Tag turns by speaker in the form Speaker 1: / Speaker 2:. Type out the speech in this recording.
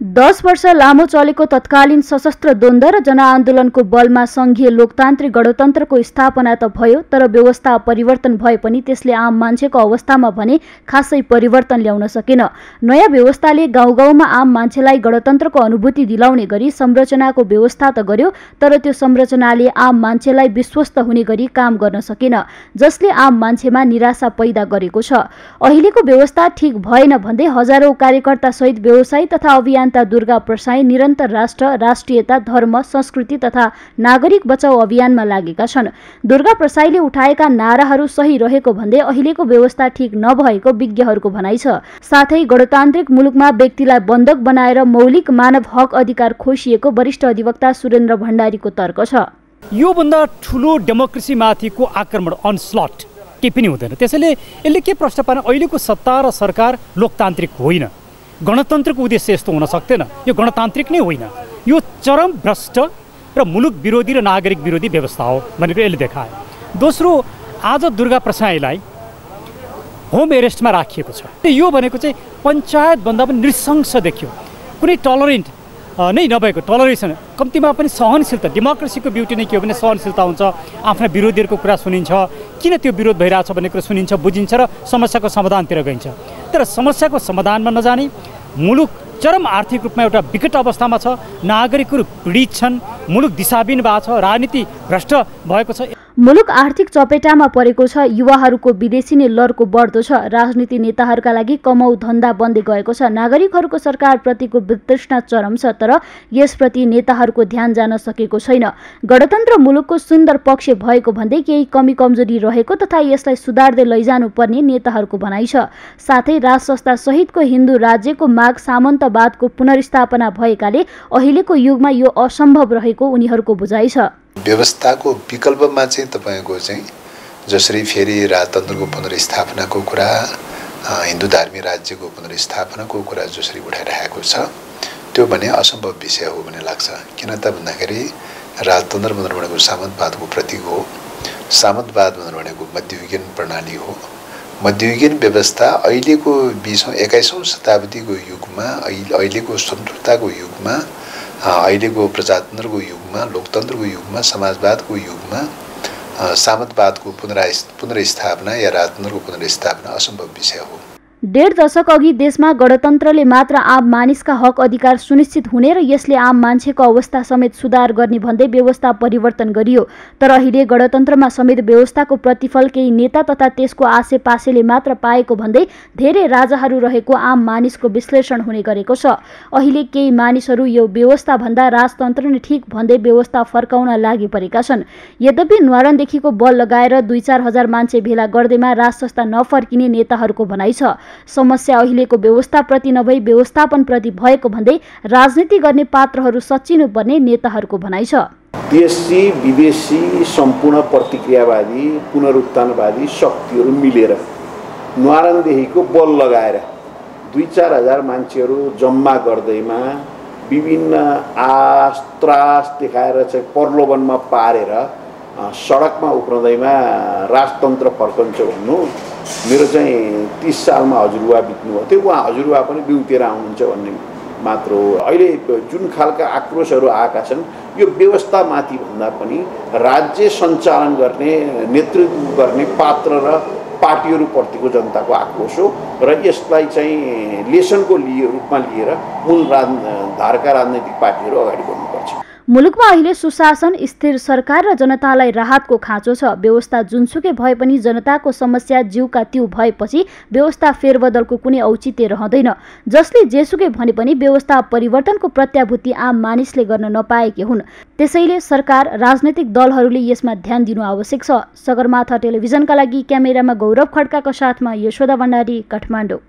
Speaker 1: दस वर्ष लामो चलेको तत्कालीन सशस्त्र द्वन्द र जनआन्दोलनको बलमा सङ्घीय लोकतान्त्रिक गणतन्त्रको स्थापना त भयो तर व्यवस्था परिवर्तन भए पनि त्यसले आम मान्छेको अवस्थामा भने खासै परिवर्तन ल्याउन सकेन। नयाँ व्यवस्थाले गाउँ गाउँमा आम मान्छेलाई गणतन्त्रको अनुभूति दिलाउने गरी संरचनाको व्यवस्था त गर्यो तर त्यो संरचनाले आम मान्छेलाई विश्वस्त हुने गरी काम गर्न सकेन जसले आम मान्छेमा निराशा पैदा गरेको छ। अहिलेको व्यवस्था ठिक भएन भन्दै हजारौँ कार्यकर्तासहित व्यवसायी तथा अभियान अभियन्ता दुर्गा प्रसाई निरन्तर राष्ट्र राष्ट्रियता धर्म संस्कृति तथा नागरिक बचाउ अभियानमा लागेका छन्। दुर्गा प्रसाईले उठाएका नाराहरू सही रहेको भन्दै अहिलेको व्यवस्था ठिक नभएको विज्ञहरूको भनाइ छ। साथै गणतान्त्रिक मुलुकमा व्यक्तिलाई बन्धक बनाएर मौलिक मानव हक अधिकार खोसिएको वरिष्ठ अधिवक्ता सुरेन्द्र भण्डारीको तर्क छ।
Speaker 2: योभन्दा ठुलो डेमोक्रेसीमाथिको आक्रमण अनस्लट। केही पनि हुँदैन। त्यसैले यसले के प्रश्न पार्न? अहिलेको सत्ता र सरकार लोकतान्त्रिक होइन। गणतन्त्रको उद्देश्य यस्तो हुन सक्दैन। यो गणतान्त्रिक नै होइन। यो चरम भ्रष्ट र मुलुक विरोधी र नागरिक विरोधी व्यवस्था हो भनेर यसले देखायो। दोस्रो आज दुर्गा प्रसाईलाई होम एरेस्टमा राखिएको छ। यो भनेको चाहिँ पञ्चायतभन्दा पनि नृशंस देखियो। कुनै टलरेन्ट नै नभएको। टलरेसन कम्तीमा पनि सहनशीलता डेमोक्रेसीको ब्युटी नै के हो भने सहनशीलता हुन्छ आफ्ना विरोधीहरूको कुरा सुनिन्छ। किन त्यो विरोध भइरहेछ भन्ने कुरा सुनिन्छ बुझिन्छ र समस्याको समाधानतिर गइन्छ। तर समस्याको समाधानमा नजाने मुलुक चरम आर्थिक रूपमा एउटा विकट अवस्थामा छ। नागरिकहरू पीडित छन्। मुलुक दिशाबिन भएको छ। राजनीति भ्रष्ट भएको छ।
Speaker 1: मुलुक आर्थिक चपेटामा परेको छ। युवाहरूको विदेशी नै लरको बढ्दो छ। राजनीति नेताहरूका लागि कमाउ धन्दा बन्दै गएको छ। नागरिकहरूको सरकारप्रतिको वितृष्णा चरम छ तर यसप्रति नेताहरूको ध्यान जान सकेको छैन। गणतन्त्र मुलुकको सुन्दर पक्ष भएको भन्दै केही कमी कमजोरी रहेको तथा यसलाई सुधार्दै लैजानु पर्ने नेताहरूको भनाइ छ। साथै राज सहितको हिन्दू राज्यको माग सामन्तवादको पुनर्स्थापना भएकाले अहिलेको युगमा यो असम्भव रहेको उनीहरूको बुझाइ छ।
Speaker 3: व्यवस्थाको विकल्पमा चाहिँ तपाईँको चाहिँ जसरी फेरि राजतन्त्रको पुनर्स्थापनाको कुरा हिन्दू धार्मिक राज्यको पुनर्स्थापनाको कुरा जसरी उठाइरहेको छ त्यो भने असम्भव विषय हो भन्ने लाग्छ। किन त भन्दाखेरि राजतन्त्र भनेर भनेको सामन्तवादको प्रतीक हो। सामन्तवाद भनेर भनेको मध्ययुगीन प्रणाली हो। मध्ययुगीन व्यवस्था अहिलेको बिसौँ एक्काइसौँ शताब्दीको युगमा अहिलेको स्वतन्त्रताको युगमा अहिलेको प्रजातन्त्रको युगमा लोकतन्त्रको युगमा समाजवादको युगमा सामन्तवादको पुनरा पुनर्स्थापना या राजतन्त्रको पुनर्स्थापना असम्भव विषय हो।
Speaker 1: डेढ दशक अघि देशमा गणतन्त्रले मात्र आम मानिसका हक अधिकार सुनिश्चित हुने र यसले आम मान्छेको अवस्था समेत सुधार गर्ने भन्दै व्यवस्था परिवर्तन गरियो। तर अहिले गणतन्त्रमा समेत व्यवस्थाको प्रतिफल केही नेता तथा त्यसको आसेपासेले मात्र पाएको भन्दै धेरै राजाहरू रहेको आम मानिसको विश्लेषण हुने गरेको छ। अहिले केही मानिसहरू यो व्यवस्थाभन्दा राजतन्त्र नै ठिक भन्दै व्यवस्था फर्काउन लागि परेका छन्। यद्यपि न्वारनदेखिको बल लगाएर दुई चार हजार मान्छे भेला गर्दैमा राज संस्था नफर्किने नेताहरूको भनाइ छ। समस्या अहिलेको व्यवस्थाप्रति नभई व्यवस्थापनप्रति भएको भन्दै राजनीति गर्ने पात्रहरू सचिनुपर्ने नेताहरूको भनाइ छ।
Speaker 4: देशी विदेशी सम्पूर्ण प्रतिक्रियावादी पुनरुत्थानवादी शक्तिहरू मिलेर न्वारानदेखिको बल लगाएर दुई चार हजार मान्छेहरू जम्मा गर्दैमा विभिन्न आश त्रास देखाएर चाहिँ प्रलोभनमा पारेर सडकमा उफ्रँदैमा राजतन्त्र फर्कन्छ भन्नु मेरो चाहिँ तिस सालमा हजुरबा बित्नुभयो थियो उहाँ हजुरबा पनि बिउतेर आउनुहुन्छ भन्ने मात्र हो। अहिले जुन खालका आक्रोशहरू आएका छन् यो व्यवस्थामाथि भन्दा पनि राज्य सञ्चालन गर्ने नेतृत्व गर्ने पात्र र पार्टीहरूप्रतिको जनताको आक्रोश हो र यसलाई चाहिँ लेसनको लिए रूपमा लिएर मूल राज धारका राजनैतिक पार्टीहरू अगाडि बढ्नुपर्छ
Speaker 1: मुलुकमा अहिले सुशासन स्थिर सरकार र जनतालाई राहतको खाँचो छ। व्यवस्था जुनसुकै भए पनि जनताको समस्या जिउका त्यू भएपछि व्यवस्था फेरबदलको कुनै औचित्य रहँदैन। जसले जेसुकै भने पनि व्यवस्था परिवर्तनको प्रत्याभूति आम मानिसले गर्न नपाएके हुन्। त्यसैले सरकार राजनैतिक दलहरूले यसमा ध्यान दिनु आवश्यक छ। सगरमाथा टेलिभिजनका लागि क्यामेरामा गौरव खड्काको साथमा यशोदा भण्डारी काठमाडौँ।